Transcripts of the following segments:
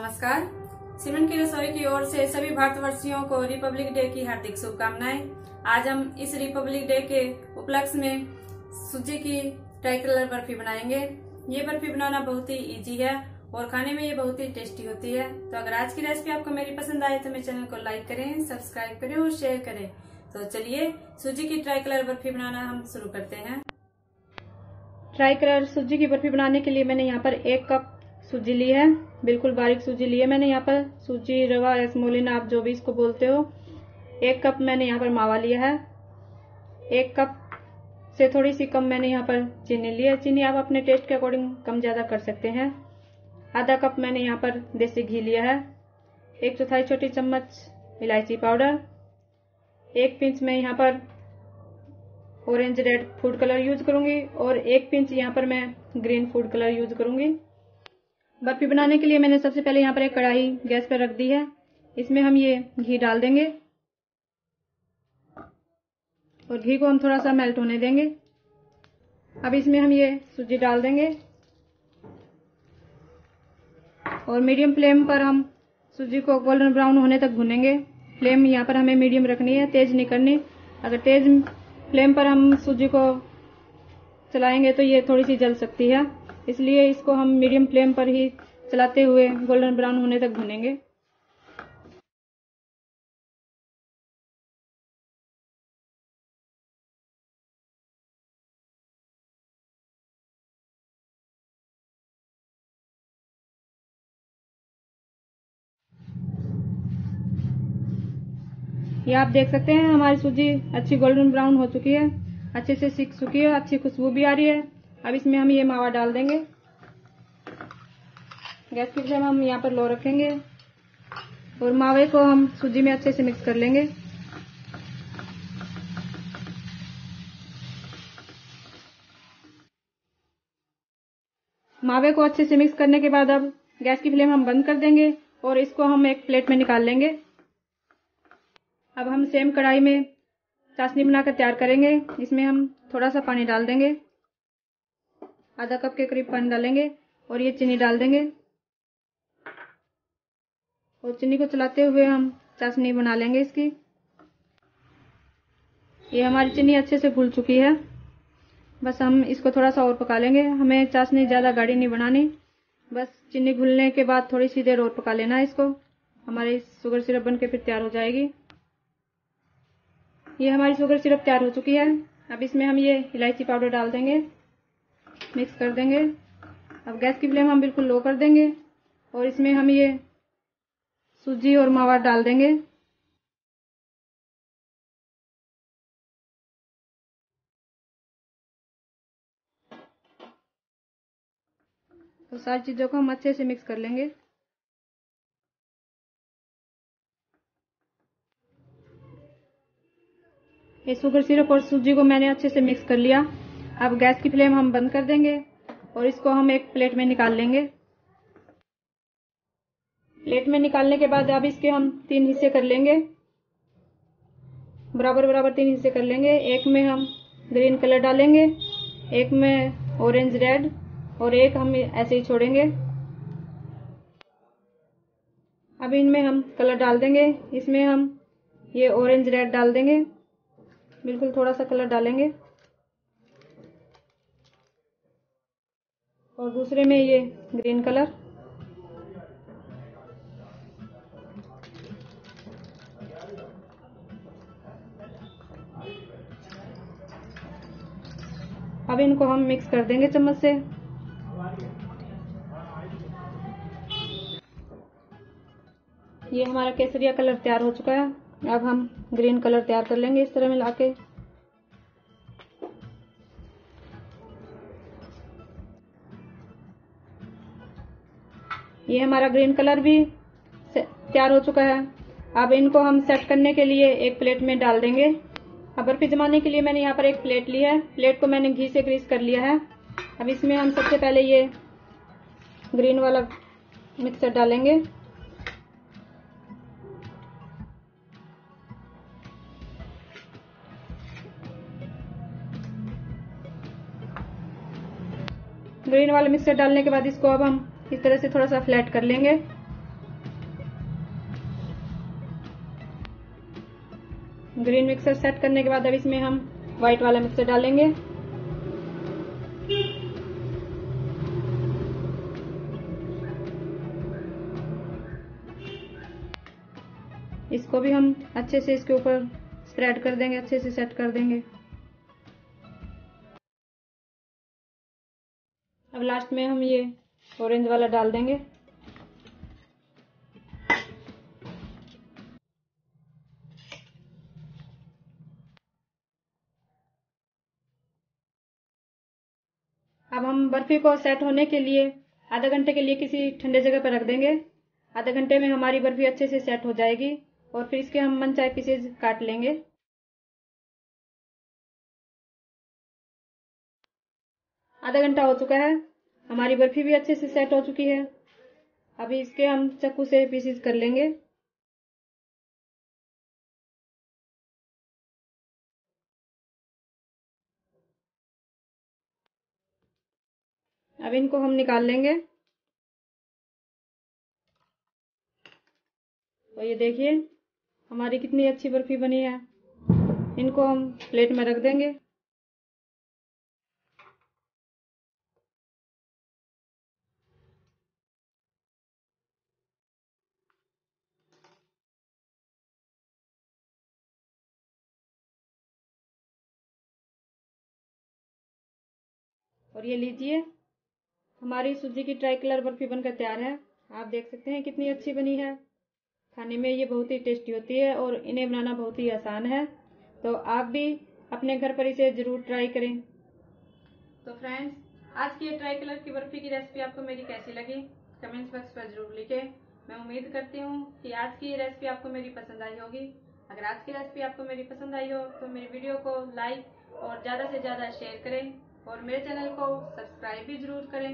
नमस्कार। सिमन की रसोई की ओर से सभी भारतवर्षियों को रिपब्लिक डे की हार्दिक शुभकामनाएँ। आज हम इस रिपब्लिक डे के उपलक्ष्य में सूजी की ट्राई कलर बर्फ़ी बनाएँगे। ये बर्फ़ी बनाना बहुत ही इजी है और खाने में ये बहुत ही टेस्टी होती है। तो अगर आज की रेसिपी आपको मेरी पसंद आए तो मेरे चैनल को लाइक करें सब्सक्राइब करें और शेयर करें। तो चलिए, सूजी की ट्राई कलर बर्फ़ी बनाना हम शुरू करते हैं। ट्राई कलर सूजी की बर्फ़ी बनाने के लिए मैंने यहाँ पर एक कप सूजी ली है। बिल्कुल बारीक सूजी ली है मैंने यहाँ पर। सूजी, रवा एसमोलिन आप जो भी इसको बोलते हो। एक कप मैंने यहाँ पर मावा लिया है। एक कप से थोड़ी सी कम मैंने यहाँ पर चीनी ली है। चीनी आप अपने टेस्ट के अकॉर्डिंग कम ज़्यादा कर सकते हैं। आधा कप मैंने यहाँ पर देसी घी लिया है। एक चौथाई छोटी चम्मच इलायची पाउडर। एक पिंच मैं यहाँ पर orange red food colour use करूँगी और एक पिंच यहाँ पर मैं ग्रीन फ़ूड कलर यूज़ करूँगी। बर्फ़ी बनाने के लिए मैंने सबसे पहले यहाँ पर एक कढ़ाई गैस पर रख दी है। इसमें हम ये घी डाल देंगे। और घी को हम थोड़ा सा मेल्ट होने देंगे। अब इसमें हम ये सूजी डाल देंगे। और मीडियम फ्लेम पर हम सूजी को गोल्डन ब्राउन होने तक भुनेंगे। फ्लेम यहाँ पर हमें मीडियम रखनी है, तेज नहीं करनी। अगर तेज फ्लेम पर हम सूजी को चलाएँगे तो ये थोड़ी सी जल सकती है। इसलिए इसको हम मीडियम फ्लेम पर ही चलाते हुए गोल्डन ब्राउन होने तक भुनेंगे। ये आप देख सकते हैं, हमारी सूजी अच्छी गोल्डन ब्राउन हो चुकी है, अच्छे से सीख चुकी है अच्छी खुशबू भी आ रही है। अब इसमें हम ये मावा डाल देंगे। गैस की फ्लेम हम यहाँ पर लो रखेंगे और मावे को हम सूजी में अच्छे से मिक्स कर लेंगे। मावे को अच्छे से मिक्स करने के बाद अब गैस की फ्लेम हम बंद कर देंगे और इसको हम एक प्लेट में निकाल लेंगे। अब हम सेम कढ़ाई में चाशनी बनाकर तैयार करेंगे। इसमें हम थोड़ा सा पानी डाल देंगे। आधा कप के करीब पानी डालेंगे और ये चीनी डाल देंगे। और चीनी को चलाते हुए हम चाशनी बना लेंगे इसकी। ये हमारी चीनी अच्छे से घुल चुकी है। बस हम इसको थोड़ा सा और पका लेंगे। हमें चाशनी ज़्यादा गाढ़ी नहीं बनानी। बस चीनी घुलने के बाद थोड़ी सी देर और पका लेना इसको। हमारी शुगर सिरप बन के फिर तैयार हो जाएगी। ये हमारी शुगर सिरप तैयार हो चुकी है। अब इसमें हम ये इलायची पाउडर डाल देंगे। मिक्स कर देंगे। अब गैस की फ्लेम हम बिल्कुल लो कर देंगे और इसमें हम ये सूजी और मावा डाल देंगे। तो सारी चीज़ों को हम अच्छे से मिक्स कर लेंगे। ये शुगर सिरप और सूजी को मैंने अच्छे से मिक्स कर लिया। अब गैस की फ्लेम हम बंद कर देंगे और इसको हम एक प्लेट में निकाल लेंगे। प्लेट में निकालने के बाद अब इसके हम तीन हिस्से कर लेंगे। बराबर बराबर तीन हिस्से कर लेंगे। एक में हम ग्रीन कलर डालेंगे, एक में ऑरेंज रेड और एक हम ऐसे ही छोड़ेंगे। अब इनमें हम कलर डाल देंगे। इसमें हम ये ऑरेंज रेड डाल देंगे। बिल्कुल थोड़ा सा कलर डालेंगे। और दूसरे में ये ग्रीन कलर। अब इनको हम मिक्स कर देंगे चम्मच से। ये हमारा केसरिया कलर तैयार हो चुका है। अब हम ग्रीन कलर तैयार कर लेंगे इस तरह मिला के। ये हमारा ग्रीन कलर भी तैयार हो चुका है। अब इनको हम सेट करने के लिए एक प्लेट में डाल देंगे। अब बर्फ़ी जमाने के लिए मैंने यहाँ पर एक प्लेट ली है। प्लेट को मैंने घी से ग्रीस कर लिया है। अब इसमें हम सबसे पहले ये ग्रीन वाला मिक्सर डालेंगे। ग्रीन वाला मिक्सर डालने के बाद इसको अब हम इस तरह से थोड़ा सा फ्लैट कर लेंगे। ग्रीन मिक्सर सेट करने के बाद अब इसमें हम व्हाइट वाला मिक्सर डालेंगे। इसको भी हम अच्छे से इसके ऊपर स्प्रेड कर देंगे, अच्छे से सेट कर देंगे। अब लास्ट में हम ये ऑरेंज वाला डाल देंगे। अब हम बर्फ़ी को सेट होने के लिए आधा घंटे के लिए किसी ठंडे जगह पर रख देंगे। आधे घंटे में हमारी बर्फ़ी अच्छे से सेट हो जाएगी और फिर इसके हम मन चाय पीसेज काट लेंगे। आधा घंटा हो चुका है। हमारी बर्फ़ी भी अच्छे से सेट हो चुकी है। अभी इसके हम चक्कू से पीसेज कर लेंगे। अब इनको हम निकाल लेंगे। और ये देखिए, हमारी कितनी अच्छी बर्फ़ी बनी है। इनको हम प्लेट में रख देंगे। और ये लीजिए, हमारी सूजी की ट्राई कलर बर्फ़ी बनकर तैयार है। आप देख सकते हैं कितनी अच्छी बनी है। खाने में ये बहुत ही टेस्टी होती है और इन्हें बनाना बहुत ही आसान है। तो आप भी अपने घर पर इसे ज़रूर ट्राई करें। तो फ्रेंड्स, आज की ये ट्राई कलर की बर्फ़ी की रेसिपी आपको मेरी कैसी लगी? कमेंट्स बॉक्स पर ज़रूर लिखें। मैं उम्मीद करती हूँ कि आज की ये रेसिपी आपको मेरी पसंद आई होगी। अगर आज की रेसिपी आपको मेरी पसंद आई हो तो मेरी वीडियो को लाइक और ज़्यादा से ज़्यादा शेयर करें। और मेरे चैनल को सब्सक्राइब भी ज़रूर करें।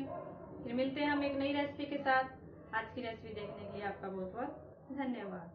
फिर मिलते हैं हम एक नई रेसिपी के साथ। आज की रेसिपी देखने के लिए आपका बहुत बहुत धन्यवाद।